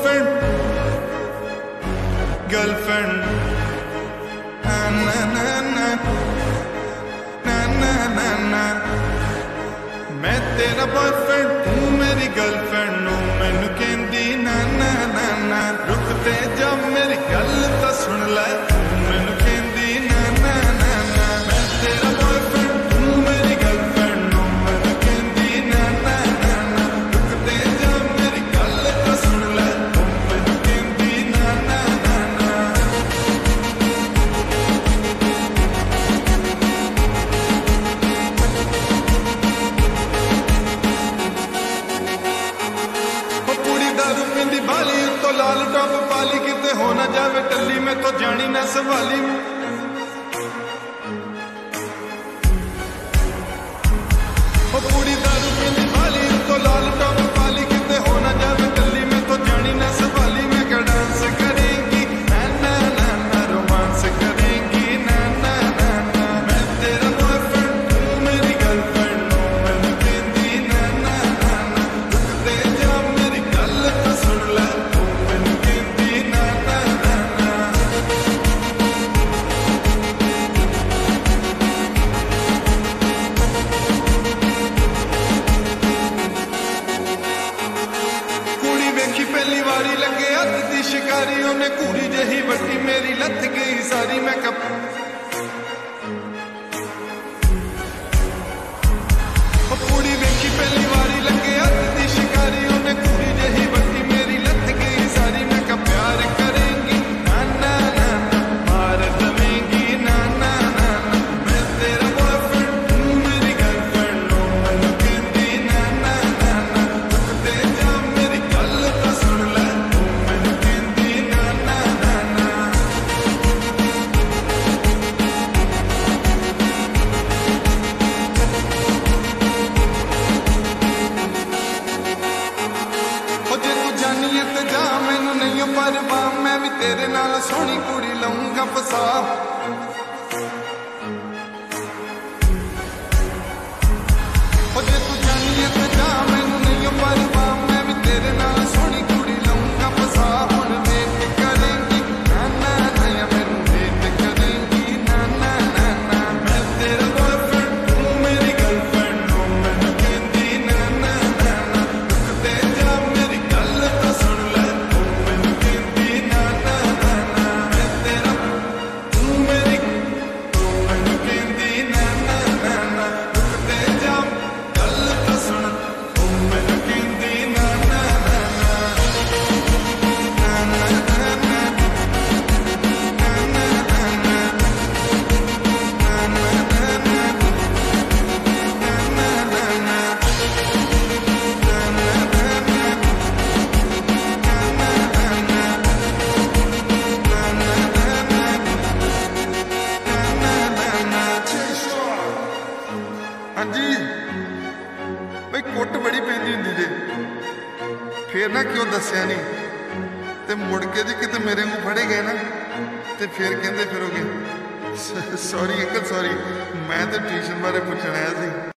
girlfriend, girlfriend. Na na na na, na na na na. ਮੈਂ ਤੇਰਾ boyfriend ਤੂੰ ਮੇਰੀ girlfriend ਨੂੰ ਮੈਨੂੰ ਲਾਲ ਟਾਪ ਪਾਲੀ ਕਿਤੇ ਹੋ ਨਾ ਜਾਵੇ ਟੱਲੀ ਮੈਥੋਂ ਜਾਣੀ ਨਾ ਸੰਭਾਲੀ ਘੂਰੀ ਜਹੀ ਵੱਟੀ ਮੇਰੀ ਲੱਤ ਗਈ ਸਾਰੀ ਮੈਂ ਕੱਪ ਮਰਵਾ ਮੈਂ ਵੀ ਤੇਰੇ ਨਾਲ ਸੋਹਣੀ ਕੁੜੀ ਲਾਉਂਗਾ ਫਸਾ। ਬਈ ਕੁੱਟ ਬੜੀ ਪੈਂਦੀ ਹੁੰਦੀ ਜੇ। ਫੇਰ ਨਾ ਕਿਉਂ ਦੱਸਿਆ ਨਹੀਂ ਤੇ ਮੁੜ ਕੇ ਜੇ ਕਿਤੇ ਮੇਰੇ ਨੂੰ ਫੜੇ ਗਏ ਨਾ, ਤੇ ਫੇਰ ਕਹਿੰਦੇ ਫਿਰੋਗੇ ਸੌਰੀ ਅੰਕਲ ਸੌਰੀ ਮੈਂ ਤਾਂ ਟਿਊਸ਼ਨ ਬਾਰੇ ਪੁੱਛਣ ਆਇਆ ਸੀ।